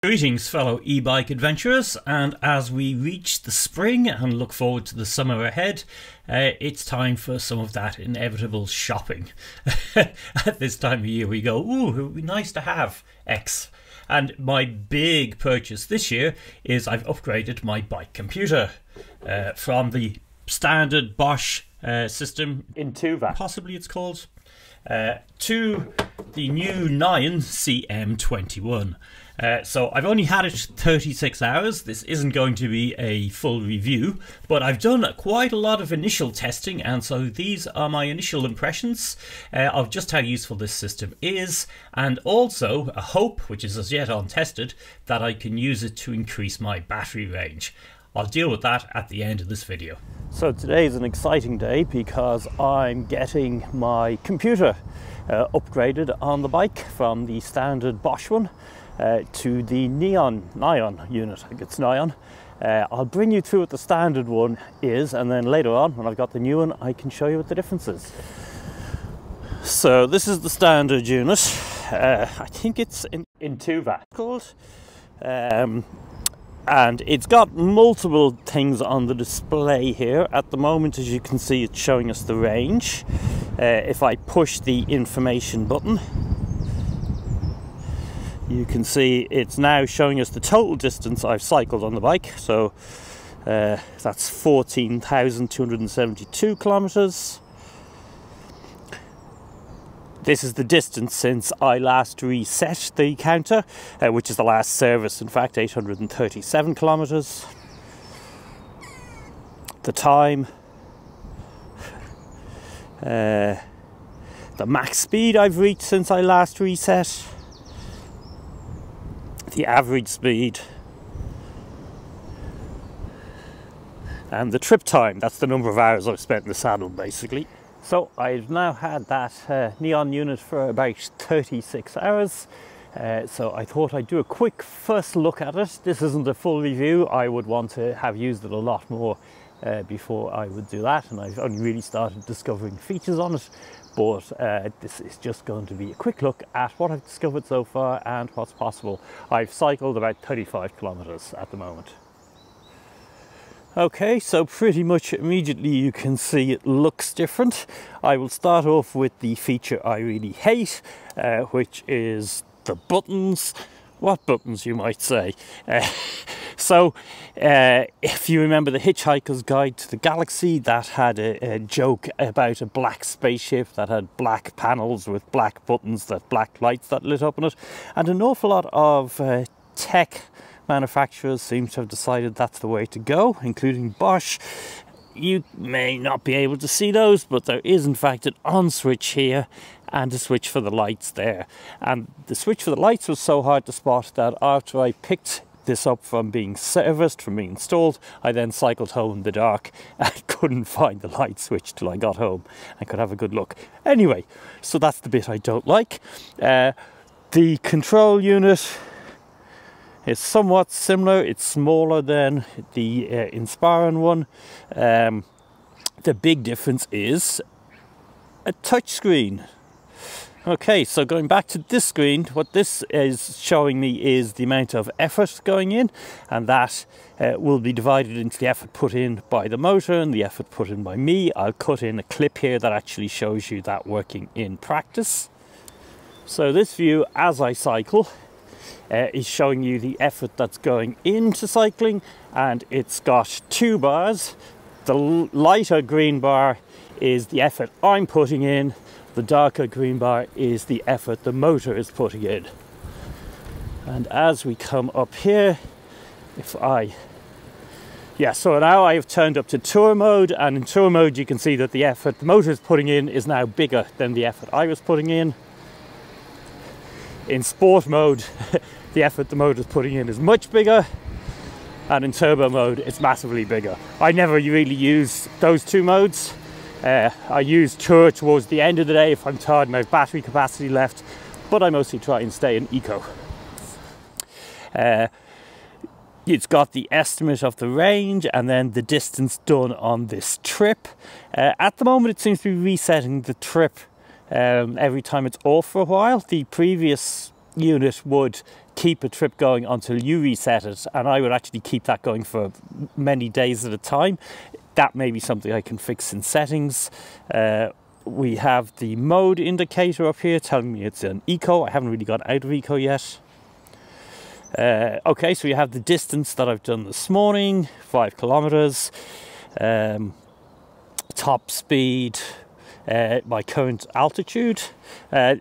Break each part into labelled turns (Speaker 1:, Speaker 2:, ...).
Speaker 1: Greetings, fellow e bike adventurers, and as we reach the spring and look forward to the summer ahead, uh, it's time for some of that inevitable shopping. At this time of year, we go, Ooh, it would be nice to have X. And my big purchase this year is I've upgraded my bike computer uh, from the standard Bosch uh, system Intuvia, possibly it's called, uh, to the new Nyon CM21. Uh, so I've only had it 36 hours. This isn't going to be a full review, but I've done quite a lot of initial testing, and so these are my initial impressions uh, of just how useful this system is, and also a hope, which is as yet untested, that I can use it to increase my battery range. I'll deal with that at the end of this video. So today is an exciting day because I'm getting my computer uh, upgraded on the bike from the standard Bosch one uh, to the Neon Nyon unit. I think it's Nyon. Uh, I'll bring you through what the standard one is, and then later on, when I've got the new one, I can show you what the difference is. So this is the standard unit. Uh, I think it's in Intuvia called. Um, and it's got multiple things on the display here. At the moment, as you can see, it's showing us the range. Uh, if I push the information button, you can see it's now showing us the total distance I've cycled on the bike. So uh, that's 14,272 kilometers. This is the distance since I last reset the counter, uh, which is the last service, in fact, 837 kilometers. The time, uh, the max speed I've reached since I last reset the average speed. And the trip time that's the number of hours I've spent in the saddle basically. So I've now had that uh, neon unit for about 36 hours. Uh, so I thought I'd do a quick first look at it. This isn't a full review. I would want to have used it a lot more uh, before I would do that. And I've only really started discovering features on it but uh, this is just going to be a quick look at what I've discovered so far and what's possible. I've cycled about 35 kilometers at the moment. Okay, so pretty much immediately you can see it looks different. I will start off with the feature I really hate, uh, which is the buttons. What buttons, you might say? Uh, so, uh, if you remember the Hitchhiker's Guide to the Galaxy, that had a, a, joke about a black spaceship that had black panels with black buttons, that black lights that lit up on it, and an awful lot of uh, tech manufacturers seem to have decided that's the way to go, including Bosch. You may not be able to see those, but there is in fact an on switch here and a switch for the lights there. And the switch for the lights was so hard to spot that after I picked this up from being serviced, from being installed. I then cycled home in the dark and couldn't find the light switch till I got home and could have a good look. Anyway, so that's the bit I don't like. Uh, the control unit is somewhat similar. It's smaller than the uh, Inspiron one. Um, the big difference is a touchscreen. Okay, so going back to this screen, what this is showing me is the amount of effort going in, and that uh, will be divided into the effort put in by the motor and the effort put in by me. I'll cut in a clip here that actually shows you that working in practice. So this view as I cycle uh, is showing you the effort that's going into cycling, and it's got two bars. The lighter green bar is the effort I'm putting in, the darker green bar is the effort the motor is putting in. And as we come up here, if I yeah, so now I have turned up to tour mode, and in tour mode, you can see that the effort the motor is putting in is now bigger than the effort I was putting in. In sport mode, the effort the motor is putting in is much bigger, and in turbo mode, it's massively bigger. I never really use those two modes. Uh, I use tour towards the end of the day if I'm tired and I have battery capacity left, but I mostly try and stay in eco. Uh, it's got the estimate of the range and then the distance done on this trip. Uh, at the moment, it seems to be resetting the trip um, every time it's off for a while. The previous unit would keep a trip going until you reset it, and I would actually keep that going for many days at a time. That may be something I can fix in settings. Uh, we have the mode indicator up here telling me it's an eco. I haven't really got out of eco yet. Uh, okay, so you have the distance that I've done this morning, five kilometers, um, top speed, uh, my current altitude. Uh,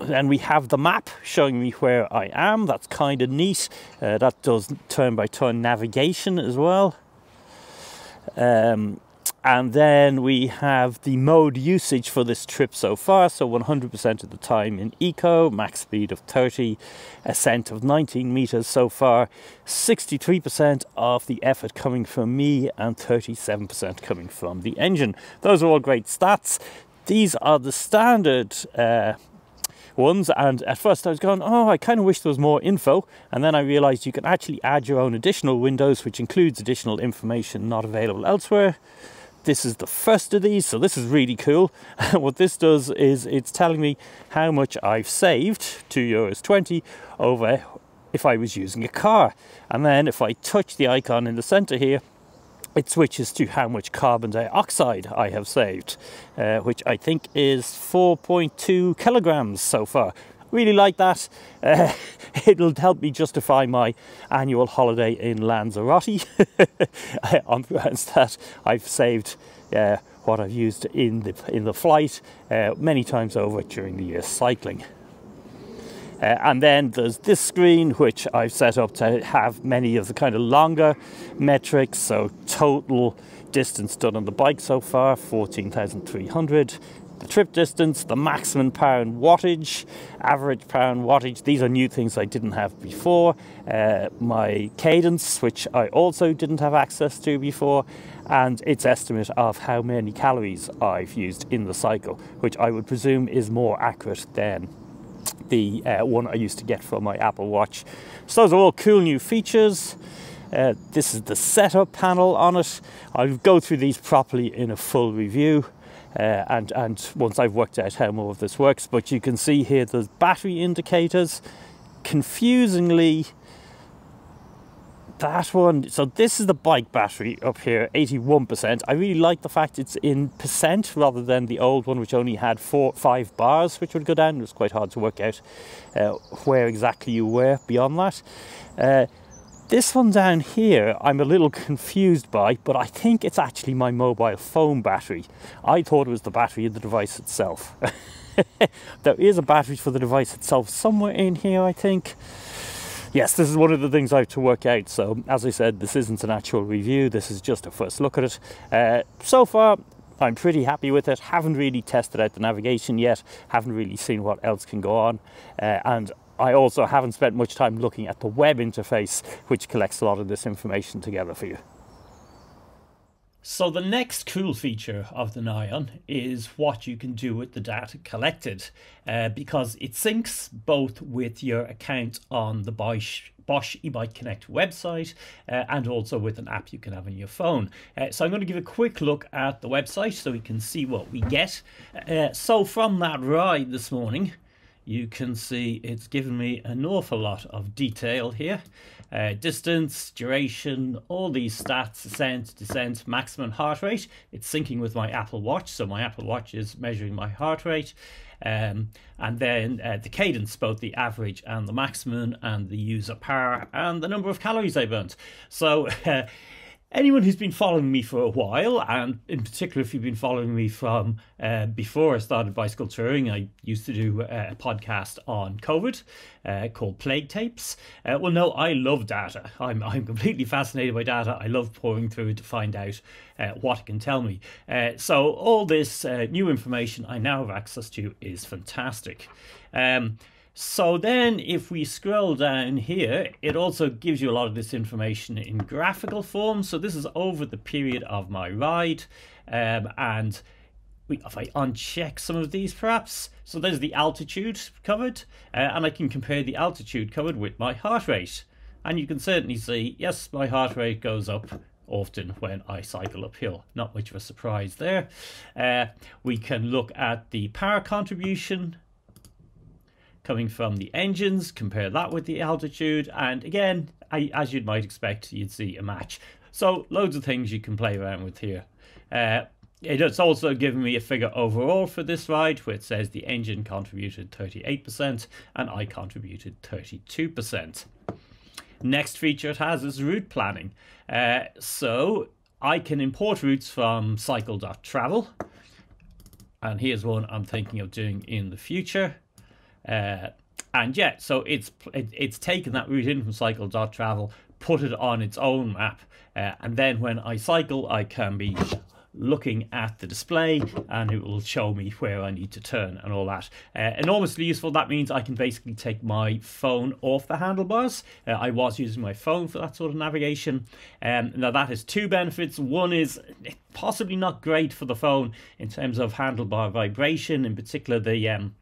Speaker 1: and we have the map showing me where I am. That's kind of neat. Uh, that does turn by turn navigation as well. Um, and then we have the mode usage for this trip so far. So 100% of the time in eco, max speed of 30, ascent of 19 meters so far, 63% of the effort coming from me and 37% coming from the engine. Those are all great stats. These are the standard uh, ones and at first I was going oh I kind of wish there was more info and then I realized you can actually add your own additional windows which includes additional information not available elsewhere this is the first of these, so this is really cool. what this does is it's telling me how much I've saved, 2 euros 20, over if I was using a car. And then if I touch the icon in the center here, it switches to how much carbon dioxide I have saved, uh, which I think is 4.2 kilograms so far, really like that. Uh, it'll help me justify my annual holiday in Lanzarote on that I've saved uh, what I've used in the in the flight uh, many times over during the year cycling. Uh, and then there's this screen which I've set up to have many of the kind of longer metrics so total distance done on the bike so far 14,300 the trip distance, the maximum power and wattage, average power and wattage. These are new things I didn't have before. Uh, my cadence, which I also didn't have access to before, and its estimate of how many calories I've used in the cycle, which I would presume is more accurate than the uh, one I used to get for my Apple Watch. So those are all cool new features. Uh, this is the setup panel on it. I'll go through these properly in a full review uh, and, and once I've worked out how more of this works. But you can see here the battery indicators. Confusingly, that one, so this is the bike battery up here, 81%. I really like the fact it's in percent rather than the old one, which only had four, five bars, which would go down. It was quite hard to work out uh, where exactly you were beyond that. Uh, this one down here, I'm a little confused by, but I think it's actually my mobile phone battery. I thought it was the battery of the device itself. there is a battery for the device itself somewhere in here, I think. Yes, this is one of the things I have to work out. So, as I said, this isn't an actual review, this is just a first look at it. Uh, so far, I'm pretty happy with it. Haven't really tested out the navigation yet, haven't really seen what else can go on. Uh, and I also haven't spent much time looking at the web interface, which collects a lot of this information together for you. So the next cool feature of the Nyon is what you can do with the data collected uh, because it syncs both with your account on the Bosch, Bosch eBike Connect website uh, and also with an app you can have on your phone. Uh, so I'm going to give a quick look at the website so we can see what we get. Uh, so from that ride this morning, you can see it's given me an awful lot of detail here. Uh, distance, duration, all these stats, ascent, descent, maximum heart rate. It's syncing with my Apple Watch, so my Apple Watch is measuring my heart rate. Um, and then uh, the cadence, both the average and the maximum, and the user power, and the number of calories I burnt. So uh, anyone who's been following me for a while, and in particular if you've been following me from uh, before I started bicycle touring, I used to do uh, a podcast on COVID uh, called Plague Tapes. Uh, well, no, I love data. I'm, I'm completely fascinated by data. I love pouring through it to find out uh, what it can tell me. Uh, so all this new information I now have access to is fantastic. Um, so then if we scroll down here, it also gives you a lot of this information in graphical form. So this is over the period of my ride. Um, and we, if I uncheck some of these perhaps, so there's the altitude covered, uh, and I can compare the altitude covered with my heart rate. And you can certainly see, yes, my heart rate goes up often when I cycle uphill. Not much of a surprise there. Uh, we can look at the power contribution coming from the engines, compare that with the altitude, and again, I, as you might expect, you'd see a match. So loads of things you can play around with here. Uh, it's also given me a figure overall for this ride, it says the engine contributed 38% and I contributed 32%. Next feature it has is route planning. Uh, so I can import routes from cycle.travel. And here's one I'm thinking of doing in the future. Uh, and yeah, so it's it, it's taken that route in from cycle.travel, put it on its own map, uh, and then when I cycle, I can be looking at the display and it will show me where I need to turn and all that. Uh, enormously useful. That means I can basically take my phone off the handlebars. Uh, I was using my phone for that sort of navigation. Um, now that has two benefits. One is possibly not great for the phone in terms of handlebar vibration, in particular the um,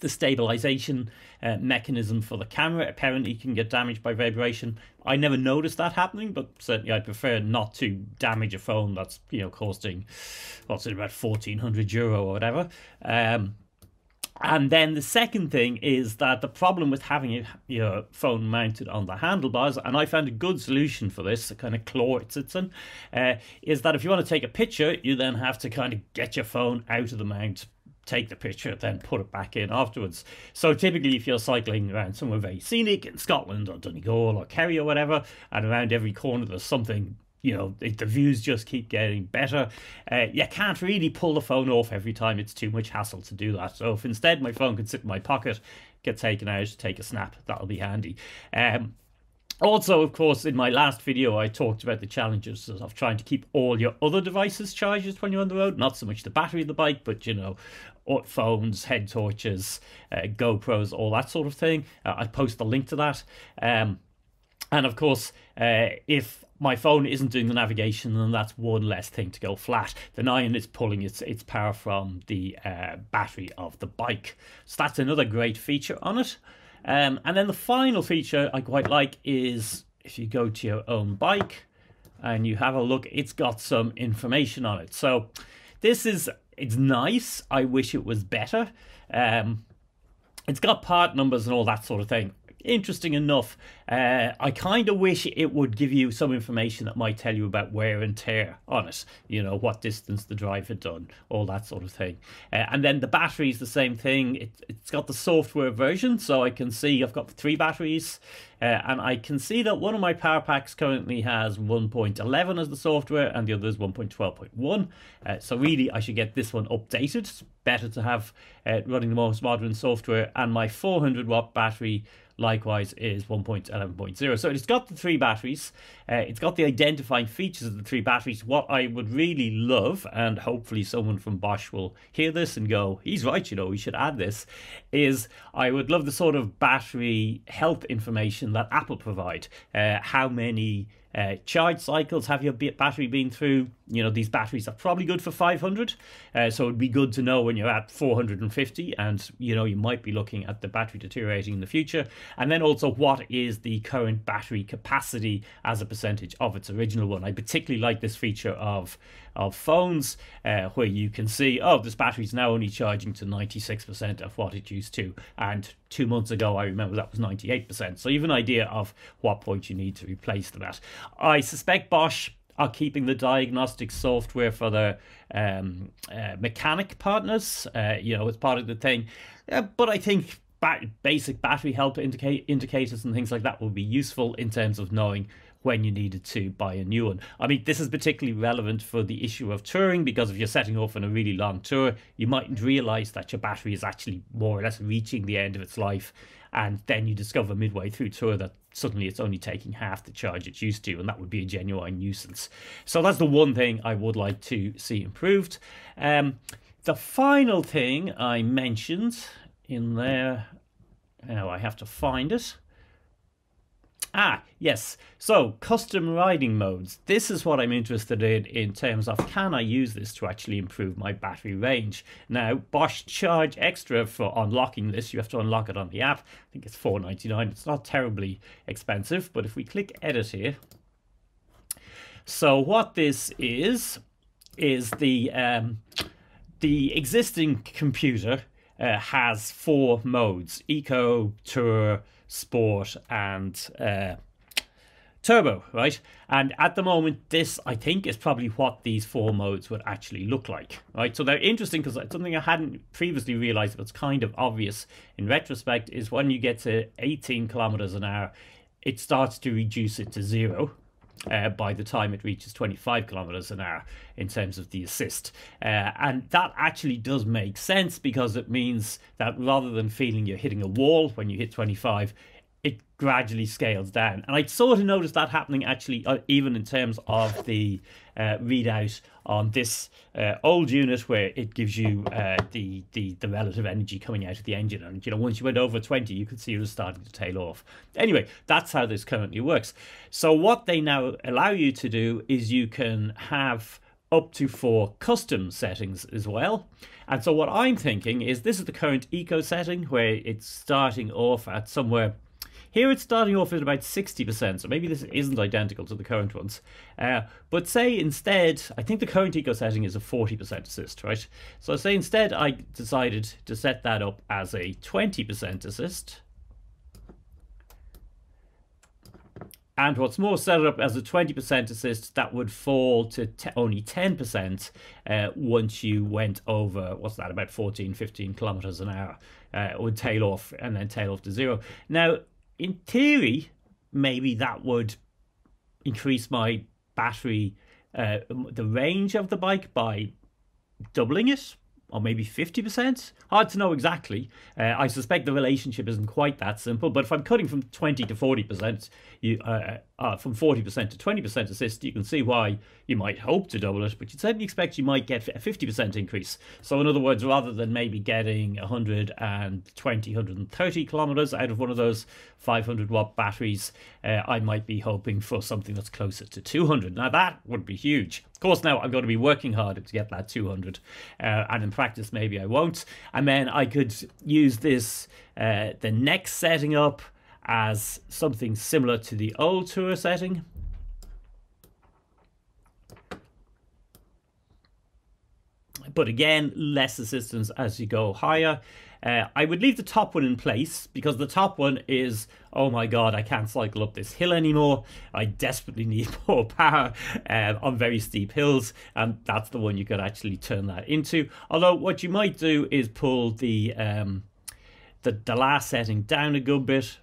Speaker 1: the stabilization uh, mechanism for the camera apparently can get damaged by vibration. I never noticed that happening, but certainly I prefer not to damage a phone that's you know costing what's it about fourteen hundred euro or whatever. Um, and then the second thing is that the problem with having your phone mounted on the handlebars, and I found a good solution for this, kind of claw it sits in, uh, is that if you want to take a picture, you then have to kind of get your phone out of the mount, take the picture, then put it back in afterwards. So typically, if you're cycling around somewhere very scenic in Scotland or Donegal or Kerry or whatever, and around every corner there's something you know the views just keep getting better uh, you can't really pull the phone off every time it's too much hassle to do that so if instead my phone could sit in my pocket get taken out take a snap that'll be handy um, also, of course, in my last video, I talked about the challenges of trying to keep all your other devices charged when you're on the road. Not so much the battery of the bike, but, you know, phones, head torches, uh, GoPros, all that sort of thing. Uh, I post a link to that. Um, and of course, uh, if my phone isn't doing the navigation, then that's one less thing to go flat. The Nyon is pulling its, its power from the uh, battery of the bike. So that's another great feature on it. Um, and then the final feature I quite like is if you go to your own bike and you have a look, it's got some information on it. So this is, it's nice. I wish it was better. Um, it's got part numbers and all that sort of thing interesting enough. Uh, I kind of wish it would give you some information that might tell you about wear and tear on it. You know, what distance the drive had done, all that sort of thing. Uh, and then the battery is the same thing. It, it's got the software version, so I can see I've got three batteries. Uh, and I can see that one of my power packs currently has 1.11 as the software and the other is 1.12.1. Uh, so really, I should get this one updated. It's better to have uh, running the most modern software. And my 400 watt battery likewise is 1.11.0. So it's got the three batteries. Uh, it's got the identifying features of the three batteries. What I would really love, and hopefully someone from Bosch will hear this and go, he's right, you know, we should add this, is I would love the sort of battery health information that Apple provide. Uh, how many uh, charge cycles have your battery been through? You know, these batteries are probably good for 500. Uh, so it'd be good to know when you're at 450 and, you know, you might be looking at the battery deteriorating in the future. And then also what is the current battery capacity as a percentage of its original one. I particularly like this feature of of phones uh, where you can see, oh, this battery is now only charging to 96% of what it used to. And two months ago, I remember that was 98%. So you have an idea of what point you need to replace that. I suspect Bosch are keeping the diagnostic software for their um, uh, mechanic partners. Uh, you know, it's part of the thing. Uh, but I think ba- basic battery health indicate indicators and things like that will be useful in terms of knowing when you needed to buy a new one. I mean, this is particularly relevant for the issue of touring because if you're setting off on a really long tour, you mightn't realize that your battery is actually more or less reaching the end of its life. And then you discover midway through tour that suddenly it's only taking half the charge it's used to, and that would be a genuine nuisance. So that's the one thing I would like to see improved. Um, the final thing I mentioned in there, now I have to find it. Ah, yes. So, custom riding modes. This is what I'm interested in in terms of can I use this to actually improve my battery range? Now, Bosch charge extra for unlocking this. You have to unlock it on the app. I think it's $4.99. It's not terribly expensive, but if we click edit here. So, what this is, is the, um, the existing computer uh, has four modes Eco, Tour, Sport, and uh, Turbo, right? And at the moment, this I think is probably what these four modes would actually look like, right? So they're interesting because something I hadn't previously realized, but it's kind of obvious in retrospect, is when you get to 18 kilometers an hour, it starts to reduce it to zero, uh, by the time it reaches 25 kilometers an hour in terms of the assist. Uh, and that actually does make sense because it means that rather than feeling you're hitting a wall when you hit 25, it gradually scales down. And I sort of noticed that happening actually, uh, even in terms of the uh, readout on this uh, old unit, where it gives you uh, the, the the relative energy coming out of the engine. And you know, once you went over 20, you could see it was starting to tail off. Anyway, that's how this currently works. So what they now allow you to do is you can have up to four custom settings as well. And so what I'm thinking is this is the current eco setting where it's starting off at somewhere here it's starting off at about 60%, so maybe this isn't identical to the current ones. Uh, but say instead, I think the current eco setting is a 40% assist, right? So say instead I decided to set that up as a 20% assist. And what's more, set it up as a 20% assist, that would fall to only 10% uh, once you went over, what's that, about 14, 15 kilometers an hour. Uh, would tail off and then tail off to zero. Now, in theory, maybe that would increase my battery, uh, the range of the bike by doubling it or maybe 50%. Hard to know exactly. Uh, I suspect the relationship isn't quite that simple, but if I'm cutting from 20 to 40%, you, uh, uh, from 40% to 20% assist, you can see why you might hope to double it, but you'd certainly expect you might get a 50% increase. So in other words, rather than maybe getting 120, 130 kilometers out of one of those 500 watt batteries, uh, I might be hoping for something that's closer to 200. Now that would be huge. Of course, now I've got to be working hard to get that 200, uh, and in practice maybe I won't. And then I could use this, uh, the next setting up, as something similar to the old tour setting. But again, less assistance as you go higher. Uh, I would leave the top one in place because the top one is, oh my god, I can't cycle up this hill anymore. I desperately need more power uh, on very steep hills, and that's the one you could actually turn that into. Although what you might do is pull the um, the, the last setting down a good bit,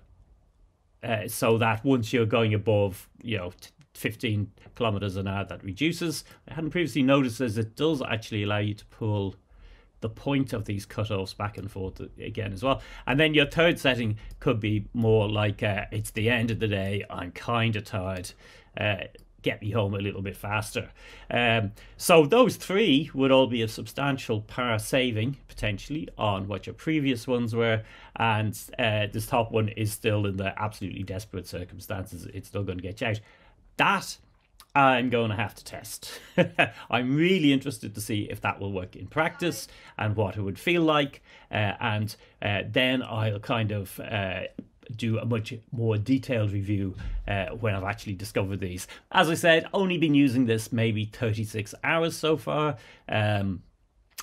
Speaker 1: uh, so that once you're going above, you know, 15 kilometers an hour, that reduces. I hadn't previously noticed as it does actually allow you to pull the point of these cutoffs back and forth again as well. And then your third setting could be more like uh, it's the end of the day, I'm kind of tired. Uh, get me home a little bit faster. Um, so those three would all be a substantial power saving potentially on what your previous ones were, and uh, this top one is still in the absolutely desperate circumstances. It's still going to get you out. That I'm going to have to test. I'm really interested to see if that will work in practice and what it would feel like, uh, and uh, then I'll kind of uh, do a much more detailed review uh, when I've actually discovered these. As I said, only been using this maybe 36 hours so far. Um,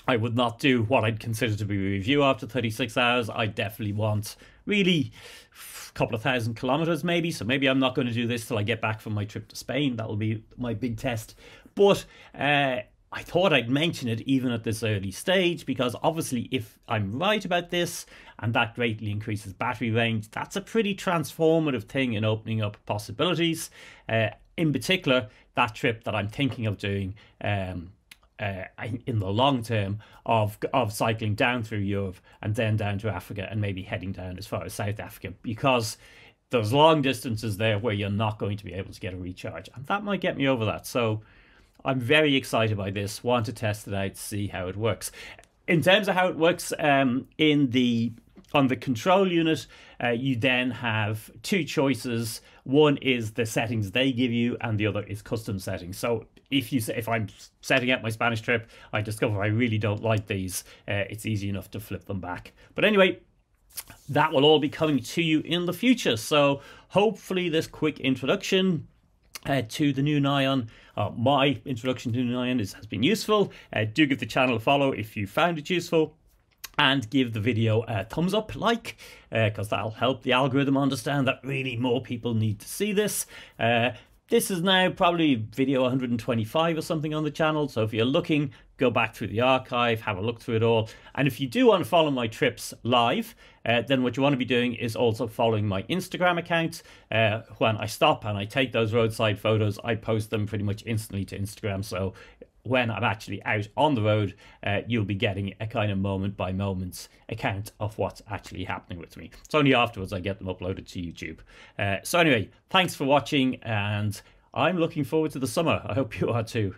Speaker 1: I would not do what I'd consider to be a review after 36 hours. I definitely want really a couple of thousand kilometers maybe. So maybe I'm not going to do this till I get back from my trip to Spain. That will be my big test. But uh, I thought I'd mention it even at this early stage because obviously, if I'm right about this and that greatly increases battery range, that's a pretty transformative thing in opening up possibilities. Uh, in particular, that trip that I'm thinking of doing. Um, uh, in the long term of of cycling down through Europe and then down to Africa and maybe heading down as far as South Africa because there's long distances there where you're not going to be able to get a recharge and that might get me over that so I'm very excited by this. Want to test it out, see how it works. In terms of how it works, um, in the on the control unit, uh, you then have two choices. One is the settings they give you, and the other is custom settings. So if you if I'm setting up my Spanish trip, I discover I really don't like these. Uh, it's easy enough to flip them back. But anyway, that will all be coming to you in the future. So hopefully, this quick introduction uh, to the new Nyon. Uh, my introduction to the Nyon is, has been useful. Uh, do give the channel a follow if you found it useful. and give the video a thumbs up like because uh, that'll help the algorithm understand that really more people need to see this uh, this is now probably video 125 or something on the channel so if you're looking go back through the archive have a look through it all. And if you do want to follow my trips live uh, then what you want to be doing is also following my instagram account. Uh, when i stop and i take those roadside photos i post them pretty much instantly to instagram. So when I'm actually out on the road, uh, you'll be getting a kind of moment by moment account of what's actually happening with me. It's only afterwards I get them uploaded to YouTube. Uh, so, anyway, thanks for watching, and I'm looking forward to the summer. I hope you are too.